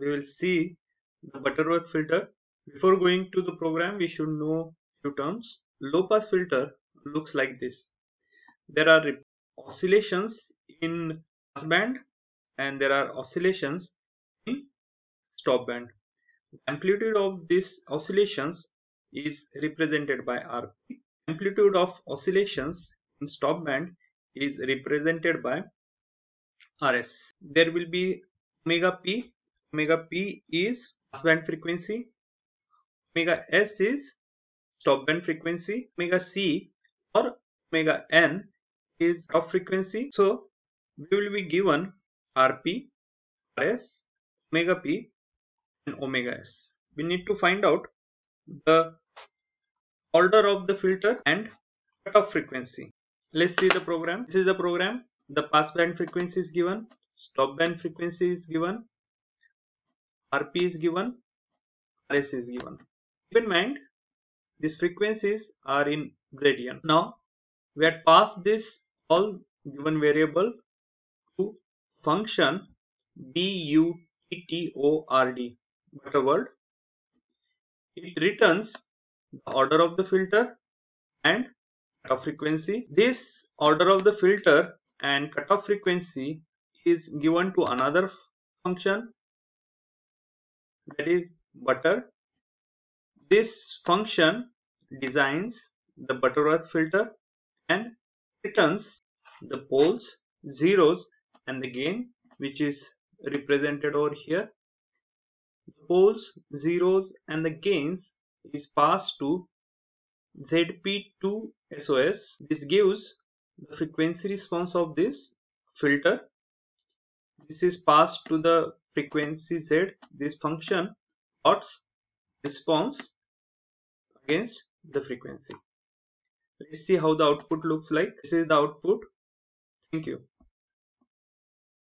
we will see the Butterworth filter. Before going to the program, we should know few terms. Low pass filter looks like this. There are oscillations in pass band and there are oscillations in stop band. Amplitude of these oscillations is represented by RP. Amplitude of oscillations in stop band is represented by RS. There will be omega p. Omega p is passband frequency. Omega s is stop band frequency. Omega c or omega n is of frequency. So we will be given Rp, Rs, omega p and omega s. We need to find out the order of the filter and cutoff frequency. Let's see the program. This is the program. The passband frequency is given, stop band frequency is given, RP is given, RS is given. Keep in mind, these frequencies are in radian. Now, we had passed this all given variable to function B-U-T-T-O-R-D, Butterworth. It returns the order of the filter and cutoff frequency. This order of the filter and cutoff frequency is given to another function that is butter. This function designs the Butterworth filter and returns the poles, zeros and the gain which is represented over here. The poles, zeros and the gains is passed to ZP2 SOS. This gives the frequency response of this filter. This is passed to the frequency Z. This function plots response against the frequency. Let's see how the output looks like. This is the output. Thank you.